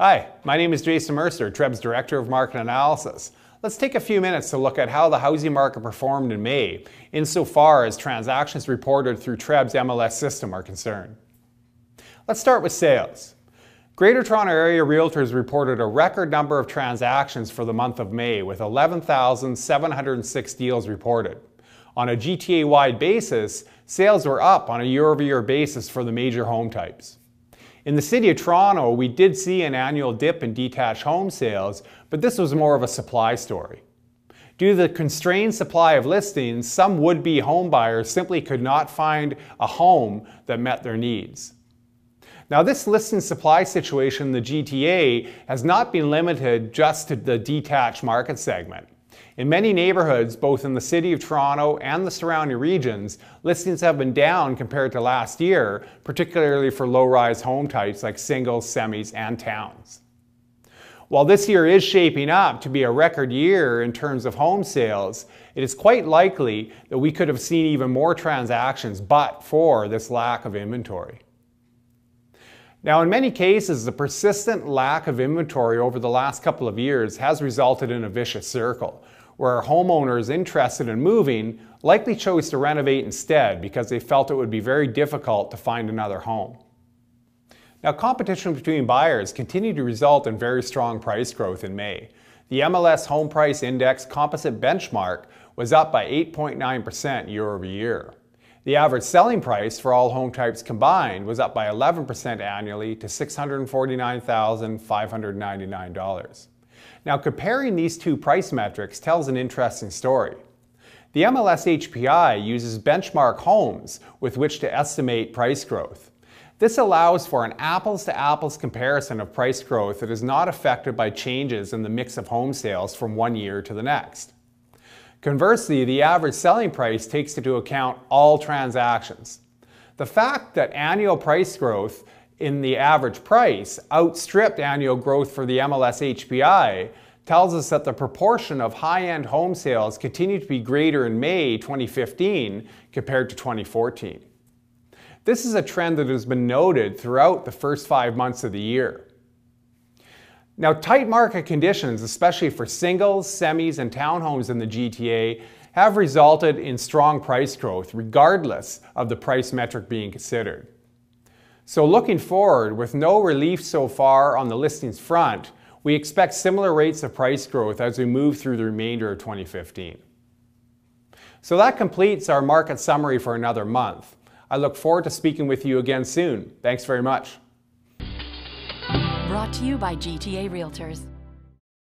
Hi, my name is Jason Mercer, TREB's Director of Market Analysis. Let's take a few minutes to look at how the housing market performed in May, insofar as transactions reported through TREB's MLS system are concerned. Let's start with sales. Greater Toronto Area Realtors reported a record number of transactions for the month of May, with 11,706 deals reported. On a GTA-wide basis, sales were up on a year-over-year basis for the major home types. In the City of Toronto, we did see an annual dip in detached home sales, but this was more of a supply story. Due to the constrained supply of listings, some would-be homebuyers simply could not find a home that met their needs. Now this listing supply situation in the GTA has not been limited just to the detached market segment. In many neighborhoods, both in the City of Toronto and the surrounding regions, listings have been down compared to last year, particularly for low-rise home types like singles, semis, and towns. While this year is shaping up to be a record year in terms of home sales, it is quite likely that we could have seen even more transactions but for this lack of inventory. Now, in many cases, the persistent lack of inventory over the last couple of years has resulted in a vicious circle, where homeowners interested in moving likely chose to renovate instead because they felt it would be very difficult to find another home. Now, competition between buyers continued to result in very strong price growth in May. The MLS Home Price Index composite benchmark was up by 8.9% year over year. The average selling price for all home types combined was up by 11% annually to $649,599. Now, comparing these two price metrics tells an interesting story. The MLS HPI uses benchmark homes with which to estimate price growth. This allows for an apples to apples comparison of price growth that is not affected by changes in the mix of home sales from one year to the next. Conversely, the average selling price takes into account all transactions. The fact that annual price growth in the average price outstripped annual growth for the MLS HPI tells us that the proportion of high-end home sales continued to be greater in May 2015 compared to 2014. This is a trend that has been noted throughout the first five months of the year. Now, tight market conditions, especially for singles, semis, and townhomes in the GTA, have resulted in strong price growth, regardless of the price metric being considered. So looking forward, with no relief so far on the listings front, we expect similar rates of price growth as we move through the remainder of 2015. So that completes our market summary for another month. I look forward to speaking with you again soon. Thanks very much. Brought to you by GTA Realtors.